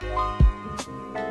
Música